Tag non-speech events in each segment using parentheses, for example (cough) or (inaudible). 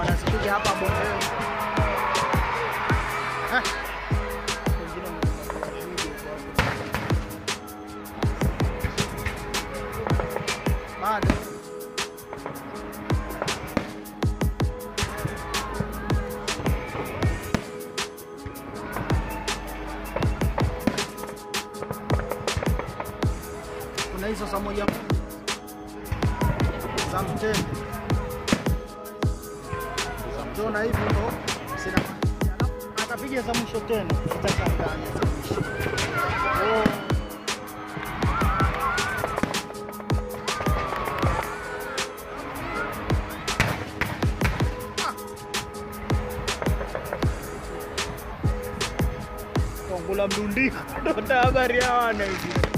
panas kuja hapa bondeni eh. Kuna hizo za moja za mtende tona hivi ndo sina atapiga za mwisho tena. Zitachanganya za mwisho. Oh. Kongula mdundiko ndo (laughs) habari hawana hivi.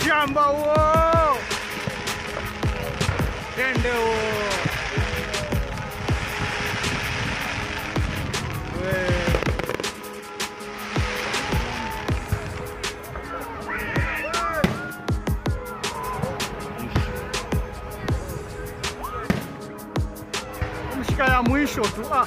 柬埔寨哦，印度哦，喂。我们是靠呀，美食出啊。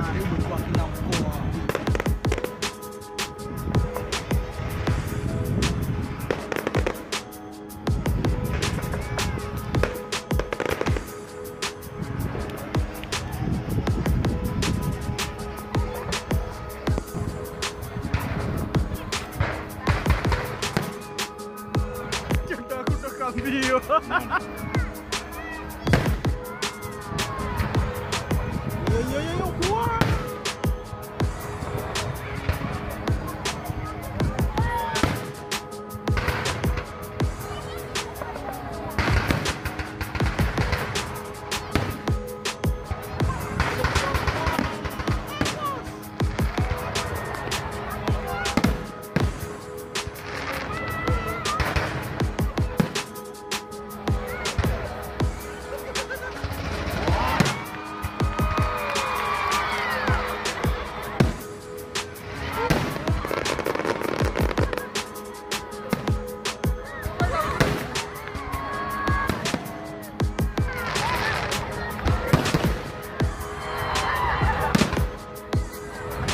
man who was the 有有有，胡。